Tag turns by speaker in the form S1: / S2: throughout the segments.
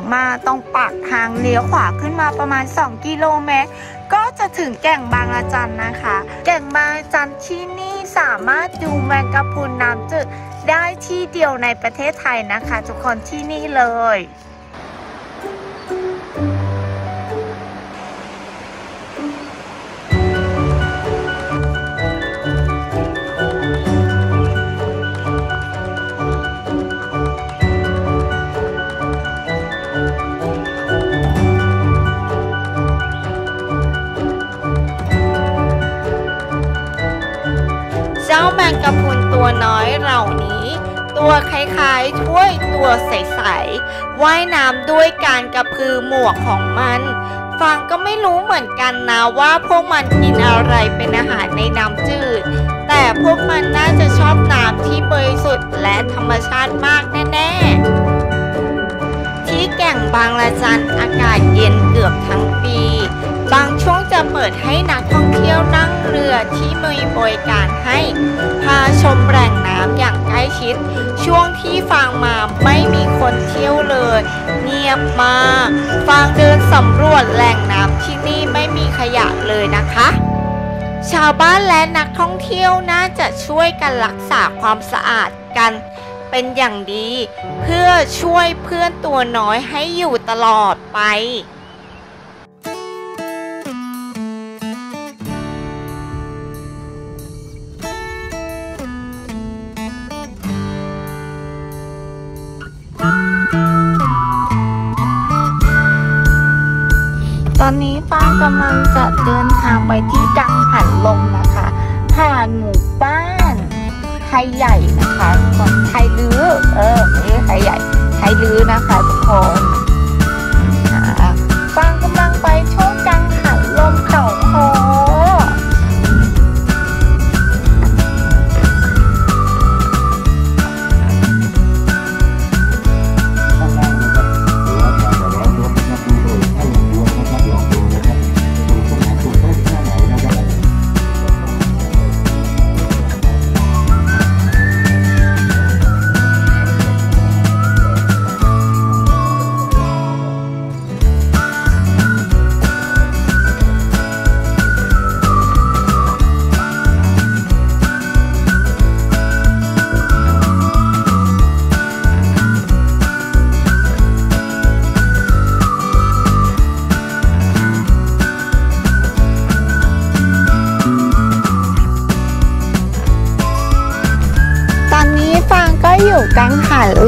S1: งหลวงมาตรงปากทางเลี้ยวขวาขึ้นมาประมาณ 2 กิโลเมตร ก็จะถึงแก่งบางละจันนะคะ แก่งบางละจันที่นี่สามารถดูแมงกะพรุนน้ำจืดได้ที่เดียวในประเทศไทยนะคะ ทุกคนที่นี่เลย จ้าแมงกะพรุนตัวน้อยเหล่านี้ ตัวคล้ายๆถ้วยตัวใสๆว่ายน้ำด้วยการกระพือหมวกของมัน ฟังก็ไม่รู้เหมือนกันนะว่าพวกมันกินอะไรเป็นอาหารในน้ำจืด แต่พวกมันน่าจะชอบน้ำที่บริสุทธิ์และธรรมชาติมากแน่ๆ ที่แก่งบางละจันอากาศเย็นเกือบทั้งปี บางช่วงจะเปิดให้นักท่องเที่ยวนั่งเรือที่มีบริการให้พาชมแหล่งน้ำอย่างใกล้ชิด ช่วงที่ฟางมาไม่มีคนเที่ยวเลย เงียบมากฟางเดินสำรวจแหล่งน้ำที่นี่ไม่มีขยะเลยนะคะชาวบ้านและนักท่องเที่ยวน่าจะช่วยกันรักษาความสะอาดกันเป็นอย่างดี เพื่อช่วยเพื่อนตัวน้อยให้อยู่ตลอดไป ตอนนี้ป้ากำลังจะเดินทางไปที่กังหันลมนะคะผ่านหมู่บ้านไทยใหญ่นะคะก่อนไทยลื้อเออไม่ใช่ไทยใหญ่ไทยลื้อนะคะทุกคนอ่าฟังกำลังไปช่วงกังหันลมเขาคอ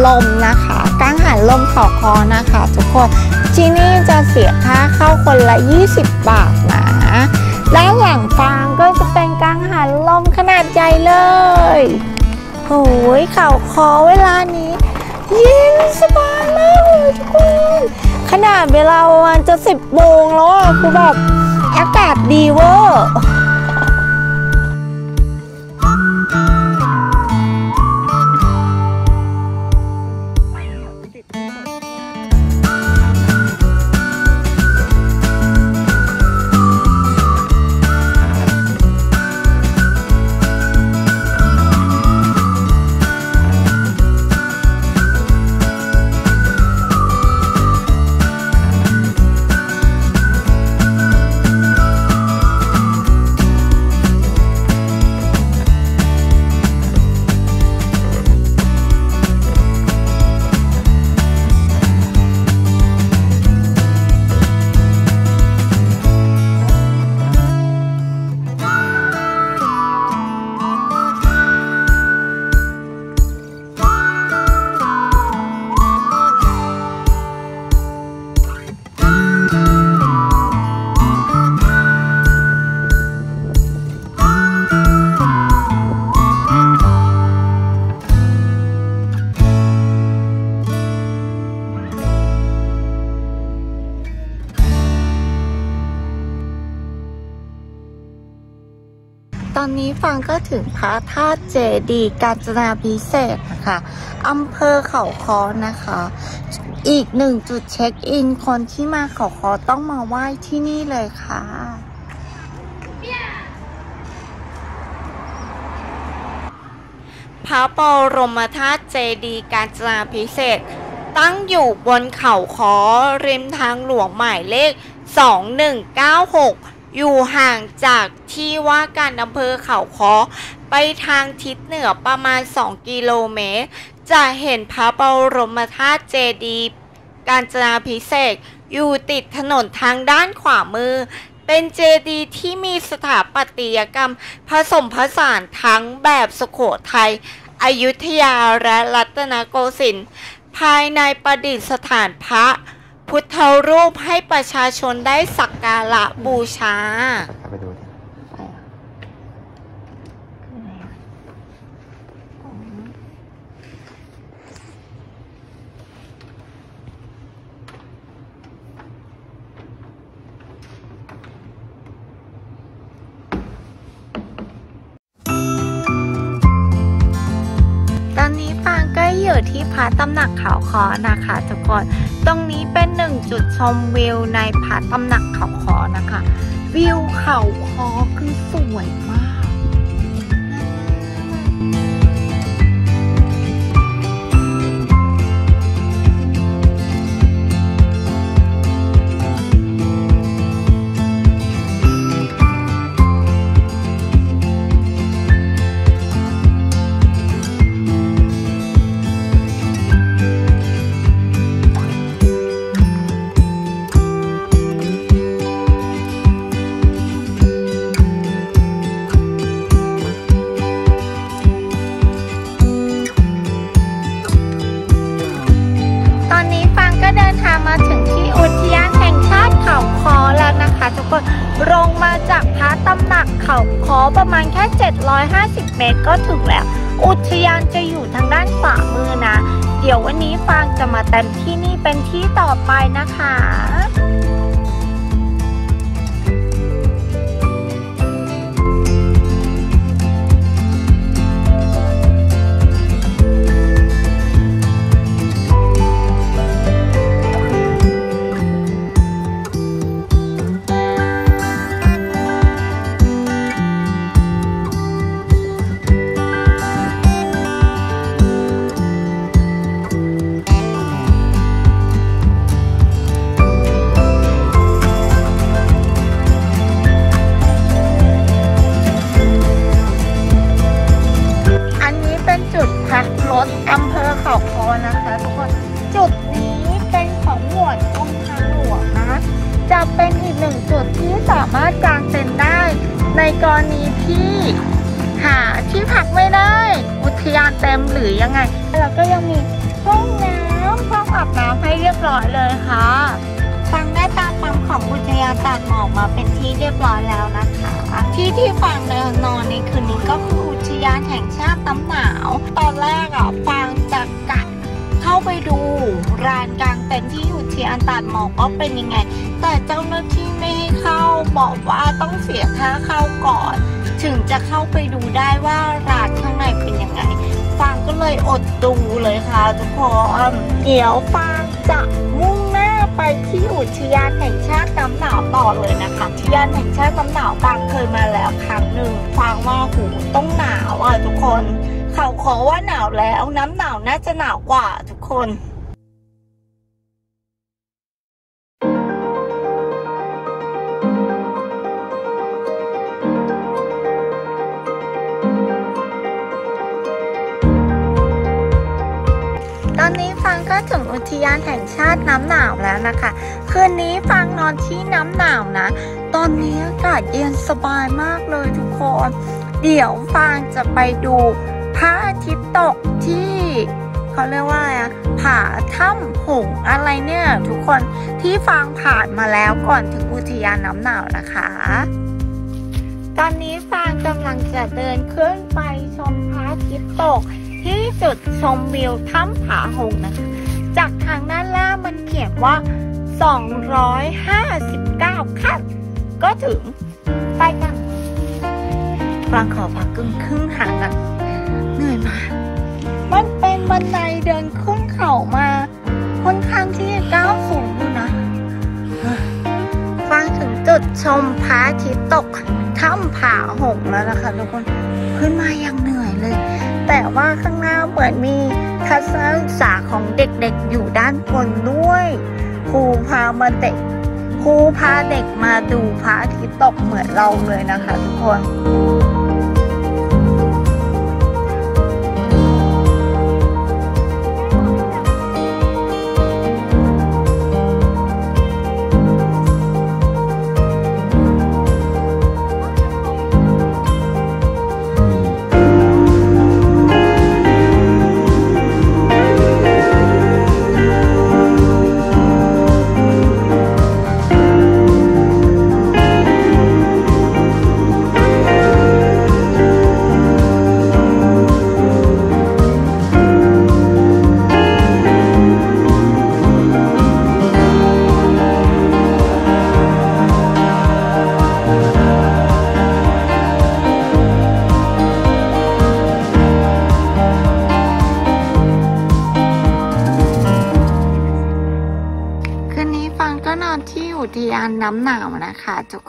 S2: ล
S1: มนะคะกังหันลมเขาคอนะคะ ทุกคนที่นี่จะเสียค่าเข้าคนละ 20 บาทนะและหลังฟางก็จะเป็นกังหันลมขนาดใหญ่เลยโอ้ยเข่าคอเวลานี้เย็นสบายมากเลยทุกคนขนาดเวลาประมาณจะ10โมงแล้วอะคือแบบอากาศดีเวอร์ ฟังก็ถึงพระธาตุเจดีกาญจนาพิเศษนะคะอำเภอเขาคอนะคะ อีกหนึ่งจุดเช็คอิน คนที่มาเขาคอต้องมาไหว้ที่นี่เลยค่ะพระบรมธาตุเจดีกาญจนาพิเศษ ตั้งอยู่บนเขาคอริมทางหลวงหมายเลข 2196 อยู่ห่างจากที่ว่าการอำเภอเขาคอไปทางทิศเหนือประมาณ 2 กิโลเมตร จะเห็นพระบรมธาตุเจดีย์กาญจนาพิเศษอยู่ติดถนนทางด้านขวามือ เป็นเจดีย์ที่มีสถาปัตยกรรม ผสมผสานทั้งแบบสุโขทัยอยุธยาและรัตนโกสินทร์ภายในประดิษฐานพระ พุทธรูปให้ประชาชนได้สักการะบูชา อยู่ที่พระตำหนักเขาคอนะคะทุกคน ตรงนี้เป็นหนึ่งจุดชมวิวในพระตำหนักเขาคอนะคะ วิวเขาคอคือสวยม 150 เมตรก็ถึงแล้ว อุทยานจะอยู่ทางด้านขวามือนะ เดี๋ยววันนี้ฟางจะมาเต็มที่นี่เป็นที่ต่อไปนะคะ ต็มหรือยังไง แล้วก็ยังมีห้องน้ำห้องอาบน้ำให้เรียบร้อยเลยค่ะ ฟังได้ตามปั๊มของอุทยานตาดหมอกมาเป็นที่เรียบร้อยแล้วนะคะ ที่ที่ฟังเดินนอนในคืนนี้ก็คืออุทยานแห่งชาติน้ำหนาว ตอนแรกอะฟังจะกกะเข้าไปดูร้านกลางเต็นท์ที่อุทยานตาดหมอกว่าเป็นยังไง แต่เจ้าหน้าที่ไม่ให้เข้าบอกว่าต้องเสียค่าเข้าก่อน ถึงจะเข้าไปดูได้ว่าร้านข้างในเป็นยังไงฟางก็เลยอดดูเลยค่ะทุกคนเดี๋ยวฟางจะมุ่งหน้าไปที่อุทยานแห่งชาติน้ำหนาวต่อเลยนะคะอุทยานแห่งชาติน้ำหนาวฟางเคยมาแล้วครั้งหนึ่งฟางว่าหูต้องหนาวอะทุกคน เขาขอว่าหนาวแล้วน้ำหนาวน่าจะหนาวกว่าทุกคน ยานแห่งชาติน้ำหนาวแล้วนะคะ คืนนี้ฟังนอนที่น้ำหนาวนะ ตอนนี้อากาศเย็นสบายมากเลยทุกคน เดี๋ยวฟางจะไปดูพระอาทิตย์ตกที่เขาเรียกว่าอะไรอะผาถ้ำหงอะไรเนี่ย ทุกคนที่ฟางผ่านมาแล้วก่อนถึงอุทยานน้ำหนาวนะคะ ตอนนี้ฟางกำลังจะเดินขึ้นไปชมพระอาทิตย์ตกที่จุดชมวิวถ้ำผาหงนะคะ จากทางด้านล่างมันเขียนว่า 259 ขั้น ก็ถึง ไปกันฟางขอพักกึ่งครึ่งทางกันเหนื่อยมากมันเป็นบันไดเดินขึ้นเขามาค่อนข้างที่จะก้าวสูงอยู่นะฟังถึงจุดชมพระอาทิตย์ตกถ้ำผาหงแล้วนะคะทุกคน ขึ้นมาอย่างเหนื่อยเลย แต่ว่าข้างหน้าเหมือนมีทัศนศึกษาของเด็กๆอยู่ด้านบนด้วย ครูพามาเด็กครูพาเด็กมาดูพระอาทิตย์ตกเหมือนเราเลยนะคะทุกคนคืน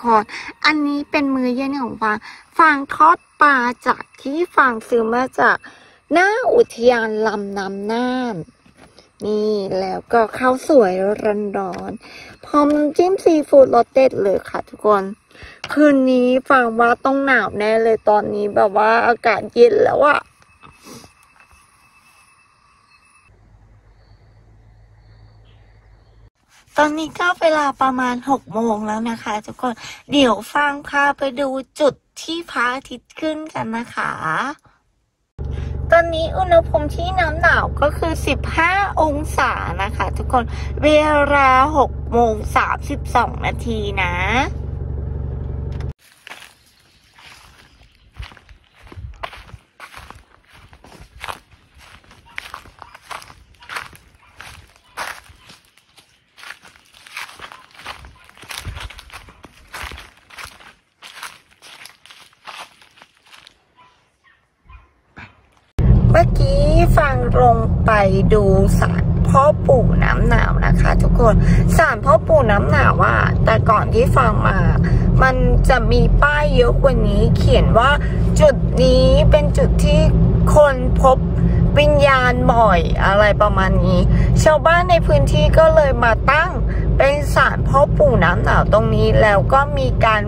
S1: คะทุกคนอันนี้เป็นมือเย็นของฟังฟังทอดปลาจากที่ฟังซื้อมาจากหน้าอุทยานลำน้ำน่าน นี่แล้วก็ข้าวสวยร้อนๆพร้อมน้ำจิ้มซีฟู้ดรสเด็ดเลยค่ะทุกคน คืนนี้ฟังว่าต้องหนาวแน่เลยตอนนี้แบบว่าอากาศเย็นแล้วอะ ตอนนี้ก็เวลาประมาณหกโมงแล้วนะคะ ทุกคนเดี๋ยวฟังพาไปดูจุดที่พระอาทิตย์ขึ้นกันนะคะ ตอนนี้อุณหภูมิที่น้ำหนาวก็คือ 15 องศานะคะ ทุกคนเวลา6โมง32 นาทีนะ เมื่อกี้ฟังลงไปดูสารพ่อปู่น้ำหนาวนะคะ ทุกคนสารพ่อปู่น้ำหนา วว่า แต่ก่อนที่ฟังมา มันจะมีป้ายเยอะกว่านี้เขียนว่าจุดนี้เป็นจุดที่คนพบวิญญาณบ่อยอะไรประมาณนี้ ชาวบ้านในพื้นที่ก็เลยมาตั้งเป็นศาลพ่อปู่น้ำหนาวตรงนี้แล้วก็มีการ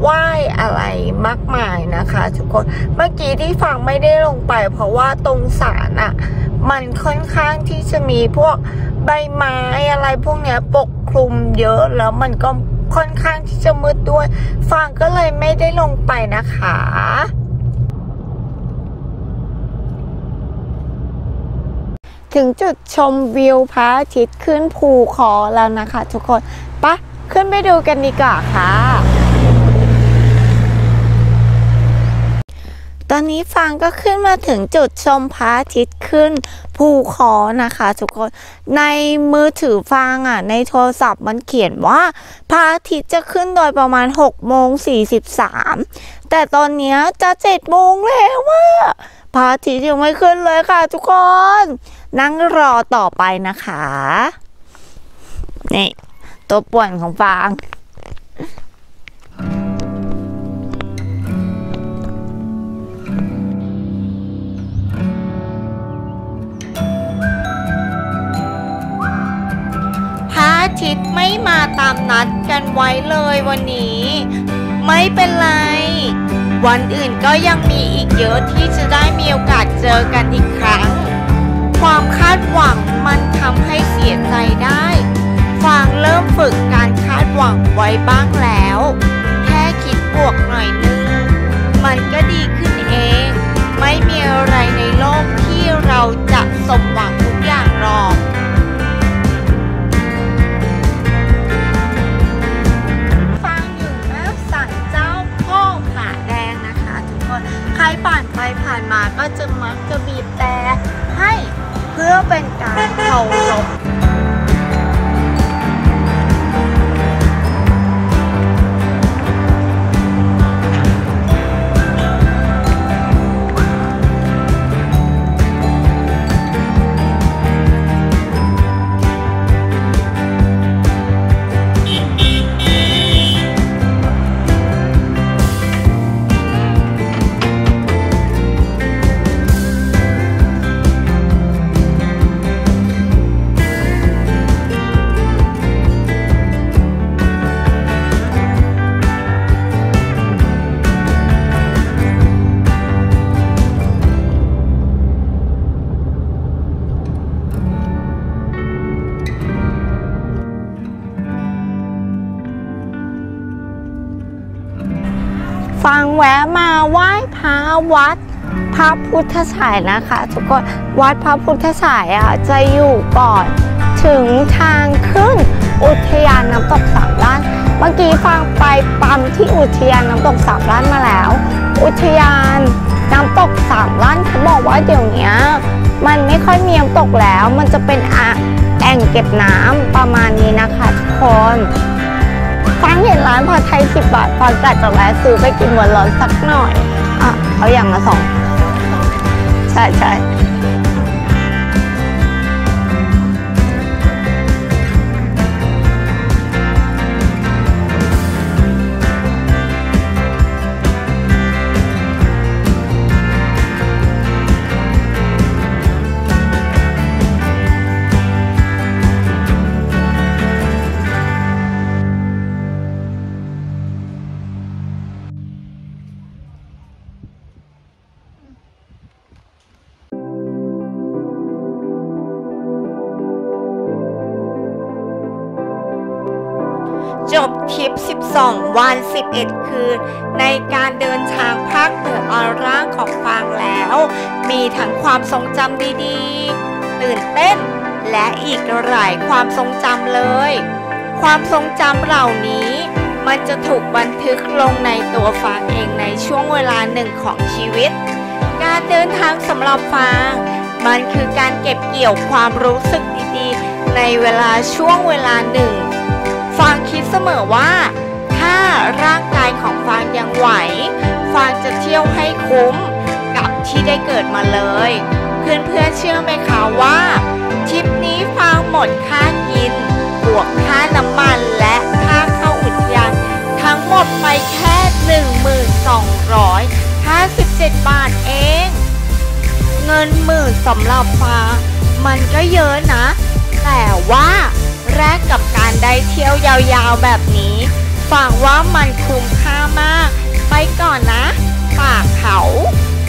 S1: ไหว้อะไรมากมายนะคะ ทุกคน เมื่อกี้ที่ฟังไม่ได้ลงไป เพราะว่าตรงศาลอะ มันค่อนข้างที่จะมีพวกใบไม้อะไรพวกเนี้ยปกคลุมเยอะแล้วมันก็ค่อนข้างที่จะมืดด้วยฟังก็เลยไม่ได้ลงไปนะคะถึงจุดชมวิวพระอาทิตย์ขึ้นภูคอแล้วนะคะทุกคนปะขึ้นไปดูกันดีกว่าค่ะ ตอนนี้ฟางก็ขึ้นมาถึงจุดชมพระอาทิตย์ขึ้นภูคอนะคะทุกคน ในมือถือฟางอะ ในโทรศัพท์มันเขียนว่าพระอาทิตย์จะขึ้นโดยประมาณ6โมง43 แต่ตอนนี้จะ7โมงแล้วว่าพระอาทิตย์ยังไม่ขึ้นเลยค่ะ ทุกคน นั่งรอต่อไปนะคะ นี่ ตัวป่วนของฟาง อาทิตย์ไม่มาตามนัดกันไว้เลยวันนี้ ไม่เป็นไร วันอื่นก็ยังมีอีกเยอะที่จะได้มีโอกาสเจอกันอีกครั้ง ความคาดหวังมันทำให้เสียใจได้ฟางเริ่มฝึกการคาดหวังไว้บ้างแล้ว แค่คิดบวกหน่อยนึง มันก็ดีขึ้นเอง ไม่มีอะไรในโลกที่เราจะสมหวัง รผ่านไปผ่านมาก็จะมักจะบีบแต่ให้เพื่อเป็นการเคารพ ฟังแวะมาไหว้พระวัดพระพุทธฉายนะคะ ทุกคนวัดพระพุทธฉายอะจะอยู่ก่อน ถึงทางขึ้นอุทยานน้ำตกสามล้านเมื่อกี้ฟังไปปั๊มที่อุทยานน้ำตกสามล้านมาแล้ว อุทยานน้ำตกสามล้านเขาบอกว่าเดี๋ยวนี้มันไม่ค่อยมีน้ำตกแล้ว มันจะเป็นอะแอ่งเก็บน้ำประมาณนี้นะคะทุกคน ฟังเห็นร้านผัดไทยสิบบาทฟังกะจะแวะซื้อไปกินวันร้อนสักหน่อยอะเอาอย่างละสองใช่ใช่ บทริป 12 วัน 11 คืน ในการเดินทางภาคเหนือออนร่างของฟางแล้ว มีทั้งความทรงจำดีๆ ตื่นเต้น และอีกหลายความทรงจำเลย ความทรงจำเหล่านี้มันจะถูกบันทึกลงในตัวฟางเองในช่วงเวลาหนึ่งของชีวิต การเดินทางสำหรับฟาง มันคือการเก็บเกี่ยวความรู้สึกดีๆ ในเวลาช่วงเวลาหนึ่ง ฟางคิด เสมอว่า ถ้าร่างกายของฟางยังไหว ฟางจะเที่ยวให้คุ้มกับที่ได้เกิดมาเลย เพื่อนๆเชื่อไหมคะว่าทริปนี้ฟางหมดค่ากิน บวกค่าน้ำมันและค่าเข้าอุทยานทั้งหมดไปแค่ 1,257 บาทเอง เงินหมื่นสำหรับฟางมันก็เยอะนะ แต่ว่า แรกกับการได้เที่ยวยาวๆแบบนี้ฝังว่ามันคุ้มค่ามาก ไปก่อนนะ ป่าเขา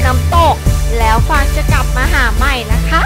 S1: น้ำตก แล้วฟางจะกลับมาหาใหม่นะคะ